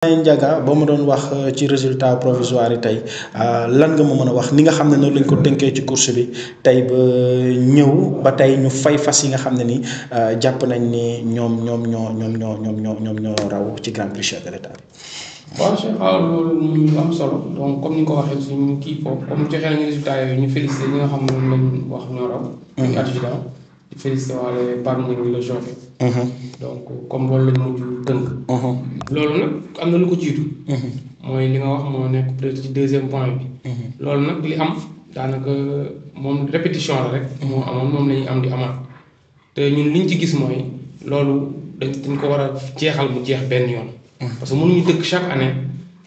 Ndiaga boo ma doon wax ci résultat provisoire yi tey lan nga ma mën a wax ni nga xam ne noonu lañ ko tënkee ci course bi tey ba ñëw ba tey ñu fay fas yi nga xam ne ni jàpp nañ ni ñoom ñoom ñoo ñoom ñoo ñoom ñoo ñoom ñoo raw ci Grand Prix chef de l'État bi. waaw Cheikh Awa loolu muy lu am solo donc comme ni nga ko waxee suñu kii foofu comme joxe nañu résultat yooyu ñu félicité ñi nga xam ne moom lañ wax ñoo raw. muy adjudant di félicité waale Pape Ngingue la joxe. donc comme loolu lañ mujj tënk. loolu nag am na lu ko jiitu. mooy li nga wax moo nekk peut-être ci deuxième point bi. loolu nag li am daanaka moom répétition la rek. moo amoon moom la ñuy am di amaat te ñun liñ ci gis mooy loolu dañ dañ ko war a jeexal mu jeex benn yoon. parce que mënuñu dëkk chaque année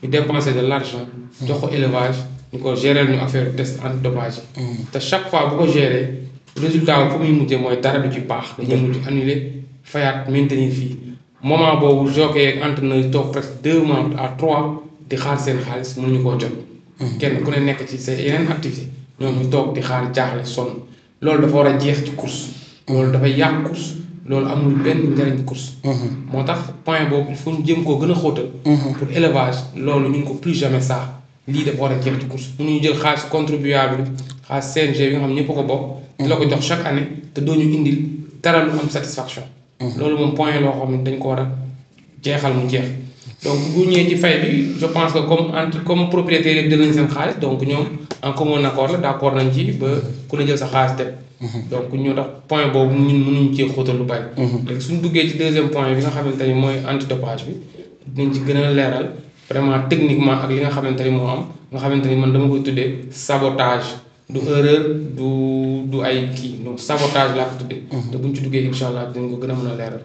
ñu dépenser de l'argent. jox ko élevage ñu ko gérer ñu affaire test antidopage te chaque fois bu ko gérer résultat bi fu muy mujjee mooy dara du ci baax. dañuy mujj annuler fayaat maintenir fii moment boobu jockey ak entraîneur yi toog presque deux mois à trois di xaar seen xaalis mënuñu koo jot. kenn ku ne nekk ci sa yeneen activité ñoom ñu toog di xaar jaaxle sonn loolu dafa war a jeex ci course. loolu dafay yàq course. loolu amul benn njariñ course. moo tax point boobu il faut ñu jëm koo gën a xóotal. pour élevage loolu ñu ngi ko plus jamais ça lii dafa war a jeex ci course mënuñu jël xaalis contribuable xaalis CNG bi nga xam ñëpp ko bokk. di la ko jox chaque année te doo ñu indil dara lu am satisfaction. loolu moom point loo xam ne dañ ko war a jeexal mu jeex. donc bu ñëwee ci fay bi je pense que comme entre comme propriétaire yëpp jël nañ seen xaalis donc ñoom en commun accord la d'accord nañ ci ba ku ne jël sa xaalis teg. donc ñoo tax point boobu ñun mënuñ cee xóotal lu bari. léegi suñ duggee ci deuxième point bi nga xamante ni mooy antidopage bi dinañ ci gën a leeral vraiment techniquement ak li nga xamante ni moo am nga xamante ni man dama koy tuddee sabotage du erreur du du ay kii donc sabotage laa ko tuddee. te buñ ci duggee incha allah dinañ ko gën a mën a leeral.